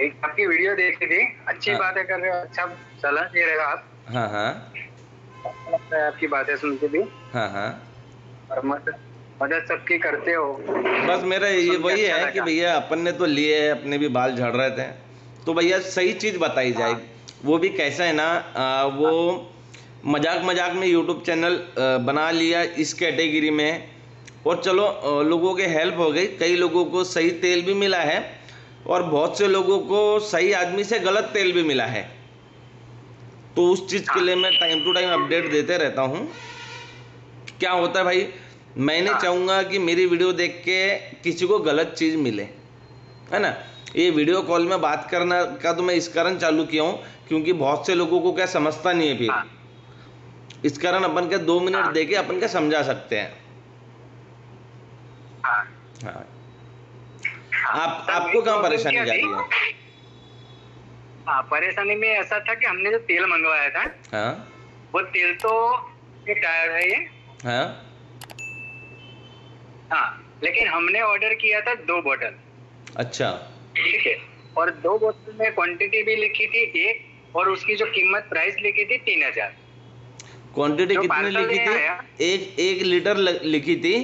एक आपकी वीडियो देखी थी। अच्छी हाँ। बातें कर रहे हो अच्छा सलाह दे रहे हो आप। हाँ हाँ। है आपकी बातें सुन के भी। हाँ हाँ। और मदद मदद सबकी करते हो। बस मेरा ये वही अच्छा है कि भैया अपन ने तो लिए है अपने भी बाल झड़ रहे थे। तो भैया सही चीज़ बताई जाए वो भी कैसा है ना आ, वो मज़ाक मज़ाक में यूट्यूब चैनल बना लिया इस कैटेगरी में। और चलो लोगों के हेल्प हो गई कई लोगों को सही तेल भी मिला है। और बहुत से लोगों को सही आदमी से गलत तेल भी मिला है तो उस चीज़ के लिए मैं टाइम टू टाइम अपडेट देते रहता हूँ क्या होता है भाई मैंने। चाहूँगा कि मेरी वीडियो देख के किसी को गलत चीज़ मिले है ना ये वीडियो कॉल में बात करना का तो मैं इस कारण चालू किया हूँ क्योंकि बहुत से लोगों को क्या समझता नहीं है फिर। इस कारण अपन क्या दो मिनट। दे के अपन क्या समझा सकते हाँ हाँ हाँ। आप आपको कहाँ परेशानी जा रही है? हाँ परेशानी में ऐसा था कि हमने जो तेल मंगवाया था हाँ। वो तेल तो टायर है ये। हाँ। हाँ लेकिन हमने ऑर्डर किया था दो बोतल अच्छा। ठीक है और दो बोतल में क्वांटिटी भी लिखी थी एक और उसकी जो कीमत प्राइस लिखी थी तीन हज़ार। क्वांटिटी कितनी लिखी थी? एक एक लीटर लिखी थी?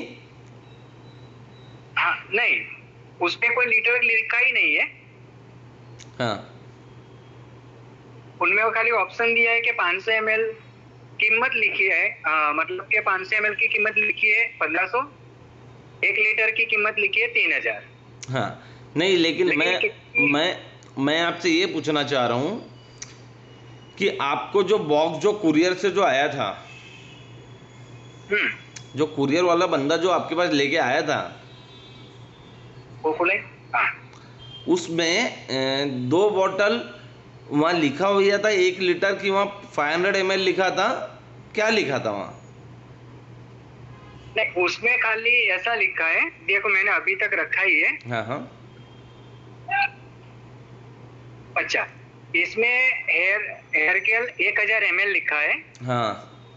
हाँ नहीं उसमें कोई लीटर लिखा ही नहीं है। हाँ। उनमें वो खाली ऑप्शन दिया है कि 500 सौ एम कीमत लिखी है। आ, मतलब कि 500 सौ एम की कीमत लिखी है 1500 एक लीटर की कीमत लिखी है तीन हज़ार। हाँ। नहीं लेकिन लेकिन मैं कितनी- मैं मैं आपसे ये पूछना चाह रहा हूँ कि आपको जो बॉक्स जो कुरियर से जो आया था हम्म। जो कुरियर वाला बंदा जो आपके पास लेके आया था हाँ। उसमें दो बोतल वहाँ लिखा हुआ था एक लीटर की वहाँ फाइव हंड्रेड एम लिखा था। क्या लिखा था वहाँ? नहीं उसमें खाली ऐसा लिखा है देखो मैंने अभी तक रखा ही है। हाँ हाँ। अच्छा इसमें हेयर हेयर केल एक हज़ार एम लिखा है। हाँ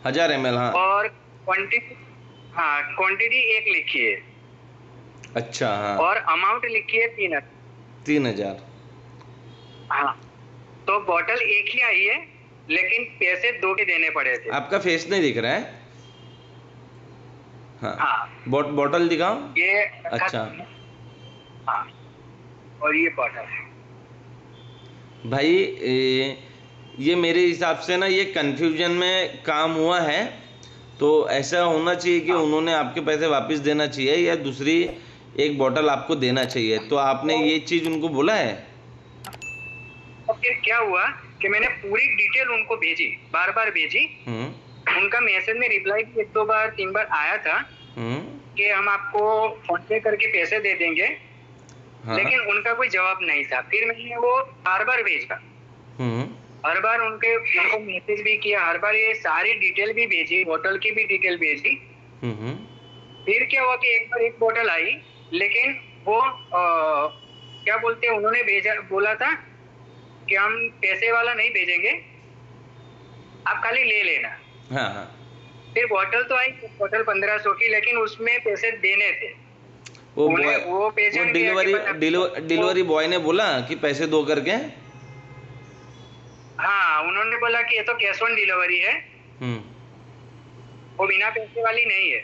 हज़ार एम हाँ। और क्वांटिटी हाँ क्वांटिटी एक लिखी है। अच्छा हाँ। और अमाउंट लिखी है तीन हज़ार। तीन हज़ार। हाँ। तो बॉटल एक ही आई है लेकिन पैसे दो के देने पड़े थे। आपका फेस नहीं दिख रहा है? हाँ। हाँ। बॉट बॉटल दिखाओ। ये अच्छा। हाँ। और ये बॉटल है। भाई ए, ये मेरे हिसाब से ना ये कन्फ्यूज़न में काम हुआ है। तो ऐसा होना चाहिए कि उन्होंने आपके पैसे वापस देना चाहिए या दूसरी एक बोतल आपको देना चाहिए। तो आपने ये चीज़ उनको बोला है? और फिर क्या हुआ कि मैंने पूरी डिटेल उनको भेजी बार बार भेजी। हम्म। उनका मैसेज में रिप्लाई भी एक दो बार तीन बार आया था हम्म। कि हम आपको फ़ोन पे करके पैसे दे देंगे हाँ। लेकिन उनका कोई जवाब नहीं था। फिर मैंने वो बार बार भेजा। हम्म। हर बार उनके उनको मैसेज भी किया हर बार ये सारी डिटेल भी भेजी बोतल की भी डिटेल भेजी। फिर क्या हुआ कि एक बार एक बोतल आई लेकिन वो अ, क्या बोलते हैं उन्होंने भेजा बोला था कि हम पैसे वाला नहीं भेजेंगे आप खाली ले लेना। हाँ हाँ। फिर बोतल तो आई बोतल पंद्रह सौ की लेकिन उसमें पैसे देने थे। वो बॉय वो वो डिलीवरी डिलीवरी बॉय ने बोला कि पैसे दो करके? हाँ उन्होंने बोला कि ये तो कैश ऑन डिलीवरी है। हम्म। वो बिना पैसे वाली नहीं है।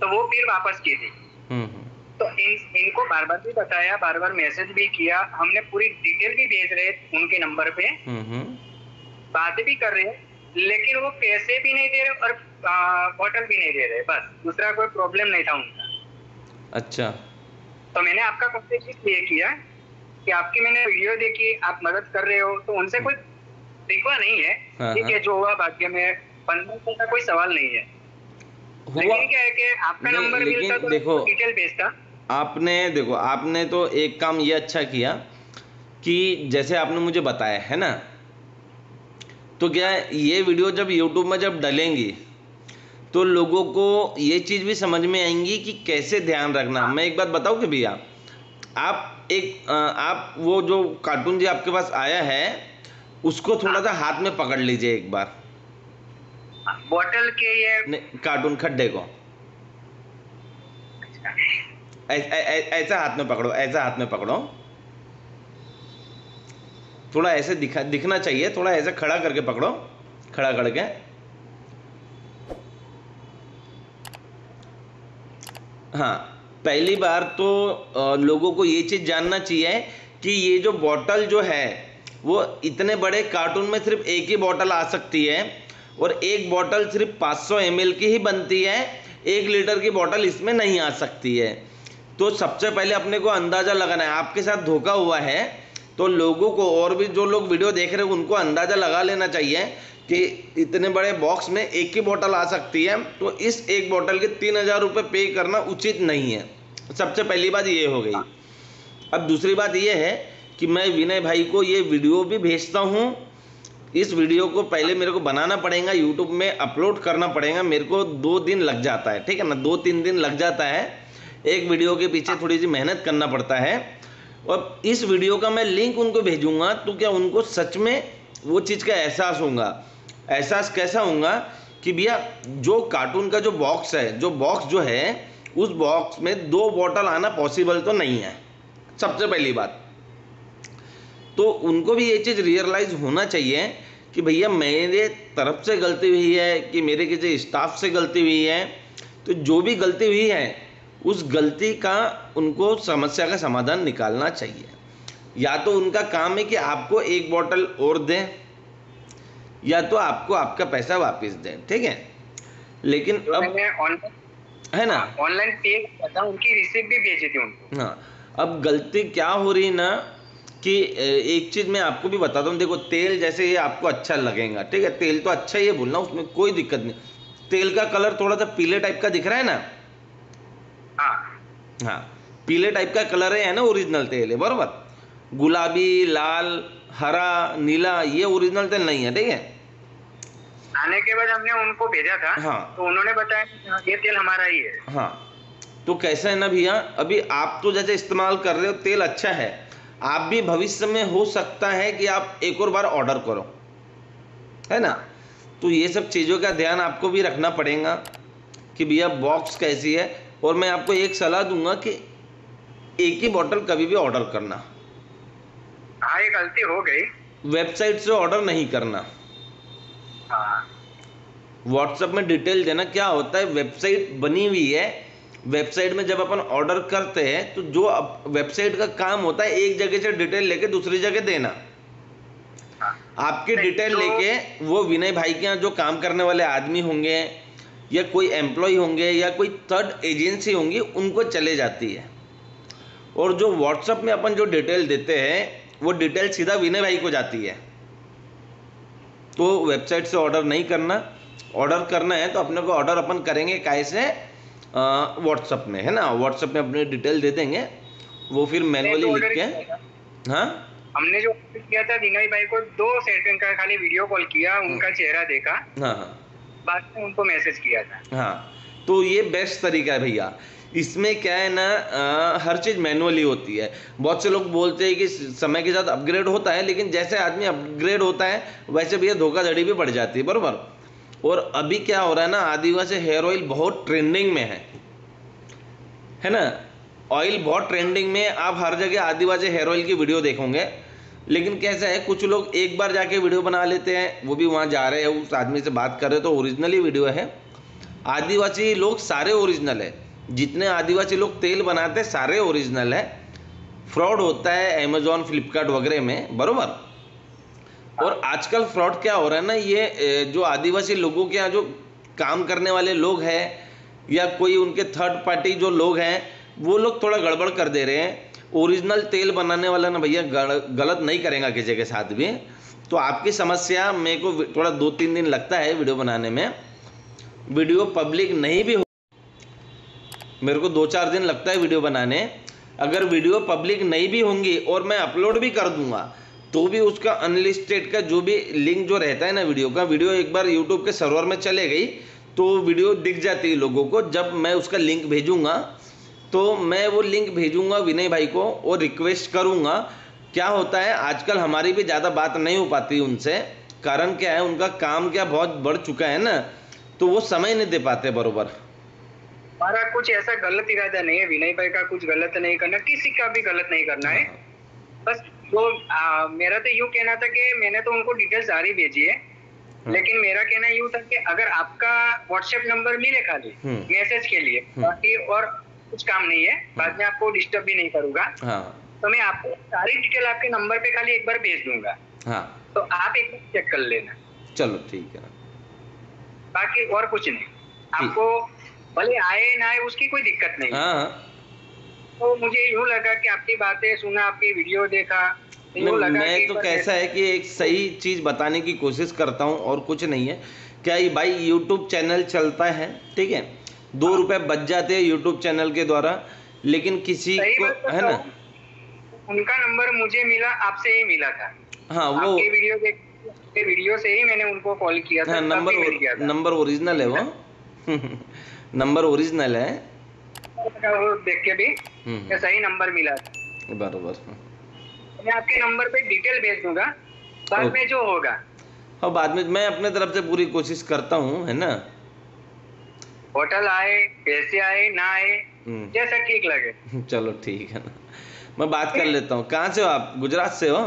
तो वो फिर वापस की थी। हम्म हम्म, तो इन इनको बार बार भी बताया बार बार मैसेज भी किया। हमने पूरी डिटेल भी भेज रहे उनके नंबर पे। बातें भी कर रहे हैं लेकिन वो पैसे भी नहीं दे रहे और आ, बॉटल भी नहीं दे रहे बस। दूसरा कोई प्रॉब्लम नहीं था उनका। अच्छा। तो मैंने आपका कॉन्टेक्ट इसलिए किया। कि आपकी मैंने वीडियो देखी आप मदद कर रहे हो तो उनसे कोई शिकवा नहीं है। हाँ, ठीक है हाँ। जो हुआ भाग्य में सौ का कोई सवाल नहीं है। हुआ लेकिन क्या है कि आपका नंबर मिलता तो देखो- डिटेल भेजता आपने देखो आपने तो एक काम ये अच्छा किया कि जैसे आपने मुझे बताया है ना? तो क्या है, ये वीडियो जब यूट्यूब में जब डलेंगी तो लोगों को ये चीज़ भी समझ में आएँगी कि कैसे ध्यान रखना। मैं एक बात बताऊँ कि भैया आप एक आप वो जो कार्टून जी आपके पास आया है उसको थोड़ा सा हाथ में पकड़ लीजिए एक बार। बॉटल के ये कार्टून खड्डे को। ऐ- ऐसा हाथ में पकड़ो ऐसा हाथ में पकड़ो। थोड़ा ऐसे दिखा दिखना चाहिए थोड़ा ऐसे खड़ा करके पकड़ो खड़ा करके। हाँ। पहली बार तो लोगों को ये चीज़ जानना चाहिए कि ये जो बॉटल जो है, वो इतने बड़े कार्टून में सिर्फ़ एक ही बॉटल आ सकती है और एक बॉटल सिर्फ़ 500 ml की ही बनती है, एक लीटर की बॉटल इसमें नहीं आ सकती है। तो सबसे पहले अपने को अंदाज़ा लगाना है। आपके साथ धोखा हुआ है तो लोगों को और भी जो लोग वीडियो देख रहे हैं, उनको अंदाज़ा लगा लेना चाहिए कि इतने बड़े बॉक्स में एक ही बोतल आ सकती है तो इस एक बोतल के तीन हज़ार रुपये पे करना उचित नहीं है। सबसे पहली बात ये हो गई। अब दूसरी बात ये है कि मैं विनय भाई को ये वीडियो भी भेजता हूँ। इस वीडियो को पहले मेरे को बनाना पड़ेगा यूट्यूब में अपलोड करना पड़ेगा। मेरे को दो दिन लग जाता है ठीक है ना? दो तीन दिन लग जाता है। एक वीडियो के पीछे थोड़ी सी मेहनत करना पड़ता है। और इस वीडियो का मैं लिंक उनको भेजूँगा तो क्या उनको सच में वो चीज़ का एहसास होगा? एहसास कैसा होगा कि भैया, जो कार्टून का जो बॉक्स है, जो बॉक्स जो है, उस बॉक्स में दो बॉटल आना पॉसिबल तो नहीं है। सबसे पहली बात। तो उनको भी ये चीज़ रियलाइज़ होना चाहिए कि भैया, मेरे तरफ़ से गलती हुई है कि मेरे किसी स्टाफ से गलती हुई है। तो जो भी गलती हुई है, उस गलती का उनको समस्या का समाधान निकालना चाहिए। या तो उनका काम है कि आपको एक बोतल और दें या तो आपको आपका पैसा वापस दें ठीक है? लेकिन अब है ना? ऑनलाइन पे किया था उनकी रिसिप्ट भी भेजी थी उनको। हाँ अब गलती क्या हो रही ना कि एक चीज़ मैं आपको भी बताता हूँ देखो तेल जैसे ये आपको अच्छा लगेगा ठीक है? तेल तो अच्छा ही है बोलना उसमें कोई दिक्कत नहीं। तेल का कलर थोड़ा सा पीले टाइप का दिख रहा है ना? हाँ। हाँ पीले टाइप का कलर है ना ओरिजिनल तेल है बरोबर? गुलाबी लाल हरा नीला ये ओरिजिनल तेल नहीं है ठीक है? आने के बाद हमने उनको भेजा था हाँ। तो उन्होंने बताया हाँ, ये तेल हमारा ही है। हाँ। तो कैसा है ना भैया अभी आप तो जैसे इस्तेमाल कर रहे हो तेल अच्छा है। आप भी भविष्य में हो सकता है कि आप एक और बार ऑर्डर करो। है ना? तो ये सब चीज़ों का ध्यान आपको भी रखना पड़ेगा कि भैया बॉक्स कैसी है। और मैं आपको एक सलाह दूँगा कि एक ही बॉटल कभी भी ऑर्डर करना। हाँ ये गलती हो गई। वेबसाइट से ऑर्डर नहीं करना। हाँ। व्हाट्सएप में डिटेल देना क्या होता है? वेबसाइट बनी हुई है। वेबसाइट में जब अपन ऑर्डर करते हैं तो जो वेबसाइट का काम होता है एक जगह से डिटेल लेके दूसरी जगह देना। हाँ। आपकी डिटेल तो- लेके वो विनय भाई के यहाँ जो काम करने वाले आदमी होंगे या कोई एम्प्लॉय होंगे या कोई थर्ड एजेंसी होंगी उनको चले जाती है। और जो व्हाट्सएप में अपन जो डिटेल देते हैं वो डिटेल सीधा विनय भाई को जाती है। तो वेबसाइट से ऑर्डर नहीं करना ऑर्डर करना है तो अपने को ऑर्डर अपन करेंगे कैसे व्हाट्सएप में है ना? व्हाट्सएप में अपने डिटेल दे देंगे वो फिर मैनुअली लिख के। किया हाँ? हमने जो किया था विनय भाई को दो सेकंड का खाली वीडियो कॉल किया उनका चेहरा देखा। हाँ हाँ। बाद में उनको मैसेज किया था। हाँ तो ये बेस्ट तरीका है भैया। इसमें क्या है ना अ, हर चीज़ मैनुअली होती है। बहुत से लोग बोलते हैं कि समय के साथ अपग्रेड होता है लेकिन जैसे आदमी अपग्रेड होता है वैसे भैया धोखाधड़ी भी बढ़ जाती है बरोबर? और अभी क्या हो रहा है ना आदिवासी हेयर ऑयल बहुत ट्रेंडिंग में है। है ना? ऑयल बहुत ट्रेंडिंग में आप हर जगह आदिवासी हेयर ऑयल की वीडियो देखोगे। लेकिन कैसा है कुछ लोग एक बार जाके वीडियो बना लेते हैं वो भी वहाँ जा रहे हैं उस आदमी से बात कर रहे हैं तो ओरिजिनली वीडियो है। आदिवासी लोग सारे ओरिजिनल है। जितने आदिवासी लोग तेल बनाते सारे ओरिजिनल है। फ्रॉड होता है अमेजोन फ्लिपकार्ट वगैरह में, बरोबर? और आजकल फ्रॉड क्या हो रहा है ना, ये जो आदिवासी लोगों के यहाँ जो काम करने वाले लोग हैं, या कोई उनके थर्ड पार्टी जो लोग हैं, वो लोग थोड़ा गड़बड़ कर दे रहे हैं। ओरिजिनल तेल बनाने वाला ना भैया गलत नहीं करेगा किसी के साथ भी। तो आपकी समस्या मेरे को थोड़ा दो तीन दिन लगता है वीडियो बनाने में। वीडियो पब्लिक नहीं भी मेरे को दो चार दिन लगता है वीडियो बनाने। अगर वीडियो पब्लिक नहीं भी होंगी और मैं अपलोड भी कर दूँगा तो भी उसका अनलिस्टेड का जो भी लिंक जो रहता है ना वीडियो का, वीडियो एक बार यूट्यूब के सर्वर में चले गई तो वीडियो दिख जाती है लोगों को। जब मैं उसका लिंक भेजूँगा तो मैं वो लिंक भेजूँगा विनय भाई को और रिक्वेस्ट करूँगा, क्या होता है, आजकल हमारी भी ज़्यादा बात नहीं हो पाती उनसे। कारण क्या है, उनका काम क्या बहुत बढ़ चुका है ना तो वो समय नहीं दे पाते बरोबर। हमारा कुछ ऐसा गलत इरादा नहीं है विनय भाई का कुछ गलत नहीं करना किसी का भी गलत नहीं करना है। बस तो आ, मेरा तो यूँ कहना था कि मैंने तो उनको डिटेल्स सारी भेजी है हाँ। लेकिन मेरा कहना यूँ था कि अगर आपका व्हाट्सएप नंबर मिले खाली। मैसेज के लिए हम्म। बाकी और कुछ काम नहीं है बाद में आपको डिस्टर्ब भी नहीं करूँगा। हाँ। तो मैं आपको सारी डिटेल आपके नंबर पे खाली एक बार भेज दूँगा। हाँ। तो आप एक बार चेक कर लेना। चलो ठीक है। बाकी और कुछ नहीं। आपको भले आए ना आए उसकी कोई दिक्कत नहीं। हाँ। हाँ तो मुझे यूँ लगा कि आपकी बातें सुना आपकी वीडियो देखा तो यूँ लगा मैं तो कैसा है कि एक सही चीज़ बताने की कोशिश करता हूँ और कुछ नहीं है। क्या ये भाई यूट्यूब चैनल चलता है? ठीक है। दो रुपए बच जाते हैं यूट्यूब चैनल के द्वारा लेकिन किसी को है ना? उनका नंबर मुझे मिला आपसे ही मिला था। हाँ वो वीडियो देख वीडियो से ही मैंने उनको कॉल किया था हाँ नंबर नंबर ओरिजिनल है वो। नंबर ओरिजिनल है? देख के भी हम्म, सही नंबर मिला। बरोबर मैं आपके नंबर पे डिटेल भेज दूँगा बाद में जो होगा। और बाद में मैं अपने तरफ़ से पूरी कोशिश करता हूँ है ना? होटल आए पैसे आए ना आए हम्म, जैसा ठीक लगे। चलो ठीक है ना। मैं बात कर लेता हूँ। कहाँ से हो आप? गुजरात से हो?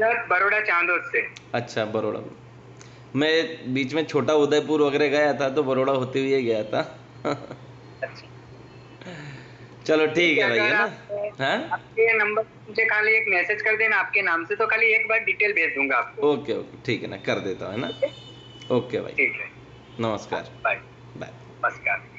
बड़ोड़ा चांदोद से। अच्छा बड़ोड़ा मैं बीच में छोटा उदयपुर वगैरह गया था तो बड़ोड़ा होते हुए गया था। अच्छा चलो ठीक है भैया ना? हाँ? आपके नंबर मुझे खाली एक मैसेज कर देना आपके नाम से तो खाली एक बार डिटेल भेज दूँगा आपको। ओके ओके ठीक है ना कर देता हूँ है ना? ओके भाई। ठीक है। नमस्कार। बाय बाय नमस्कार।